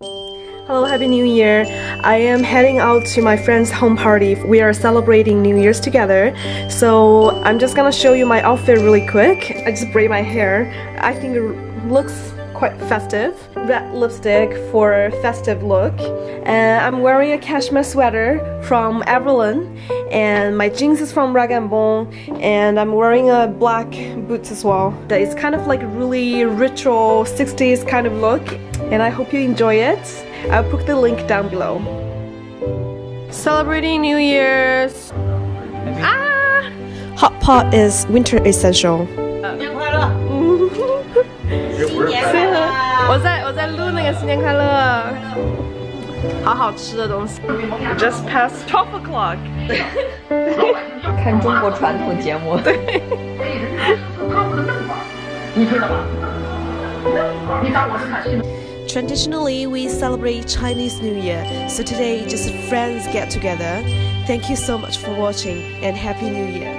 Hello, Happy New Year! I am heading out to my friend's home party. We are celebrating New Year's together. So I'm just gonna show you my outfit really quick. I just braid my hair. I think it looks quite festive. Red lipstick for festive look. And I'm wearing a cashmere sweater from Everlane And my jeans is from Rag & Bone. And I'm wearing a black boots as well. It's kind of like really retro 60s kind of look. And I hope you enjoy it. I'll put the link down below. Celebrating New Year's. Ah! Hot pot is winter essential. 我在我在录那个新年快乐， 好好吃的东西。Just past twelve o'clock。看中国传统节目。对。你知道吗？你当我是看新闻。Traditionally, we celebrate Chinese New Year, so today just friends get together. Thank you so much for watching and Happy New Year!